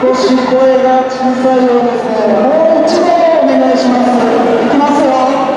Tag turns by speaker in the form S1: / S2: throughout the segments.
S1: 少し声が小さいようですね。もう一度お願いします。いきますよ。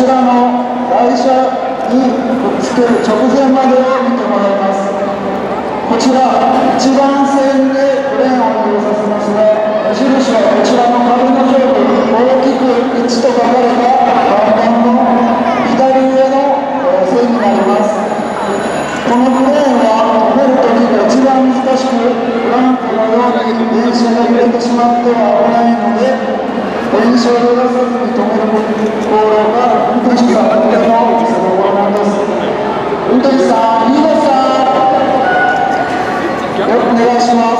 S2: ちら
S1: の台車につける直前までを見てもらいます。こちら1番線でクレーンを利用させますが矢印はこちらの壁の上部に大きく1と書かれた看板の左上の線になります。このクレーンはベルトにが一番難しくランプのように電車が揺れてしまっては危ないので電車を揺らさずお願いします。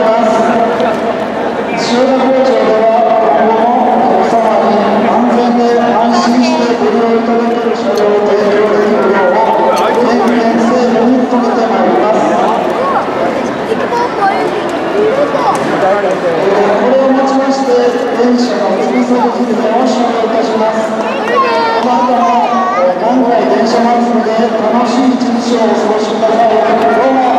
S1: 説を終了いたします。この後も回電車があので楽しい一日をお過ごしください。どうも